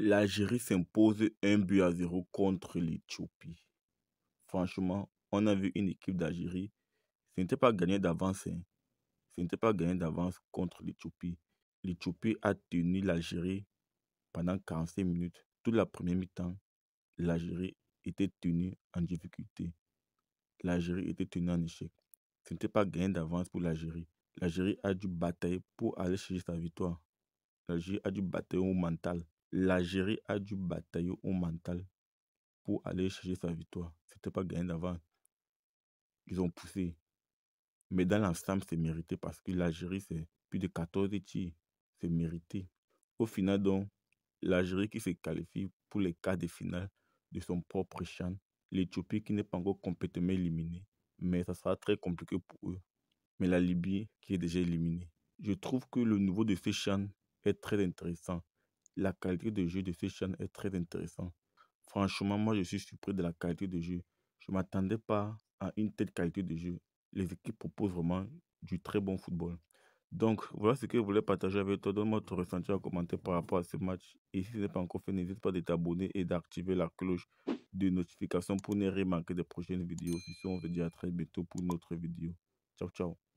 l'Algérie s'impose un but à zéro contre l'Éthiopie. Franchement, on a vu une équipe d'Algérie. Ce n'était pas gagné d'avance. Hein. Ce n'était pas gagné d'avance contre l'Éthiopie. L'Éthiopie a tenu l'Algérie pendant 45 minutes. Toute la première mi-temps, l'Algérie était tenue en difficulté. L'Algérie était tenue en échec. Ce n'était pas gagné d'avance pour l'Algérie. L'Algérie a dû batailler pour aller chercher sa victoire. L'Algérie a dû batailler au mental. L'Algérie a dû batailler au mental pour aller chercher sa victoire. Ce n'était pas gagné d'avance. Ils ont poussé. Mais dans l'ensemble, c'est mérité parce que l'Algérie, c'est plus de 14 tirs. C'est mérité. Au final, donc, l'Algérie qui se qualifie pour les quarts de finale de son propre champ. L'Éthiopie qui n'est pas encore complètement éliminée. Mais ça sera très compliqué pour eux. Mais la Libye qui est déjà éliminée. Je trouve que le niveau de ces champs est très intéressant. La qualité de jeu de ces champs est très intéressant. Franchement, moi, je suis surpris de la qualité de jeu. Je ne m'attendais pas à une telle qualité de jeu. Les équipes proposent vraiment du très bon football. Donc, voilà ce que je voulais partager avec toi. Donne-moi ton ressenti en commentaire par rapport à ce match. Et si ce n'est pas encore fait, n'hésite pas à t'abonner et d'activer la cloche de notification pour ne rien manquer des prochaines vidéos. Si on se dit à très bientôt pour une autre vidéo. Ciao, ciao.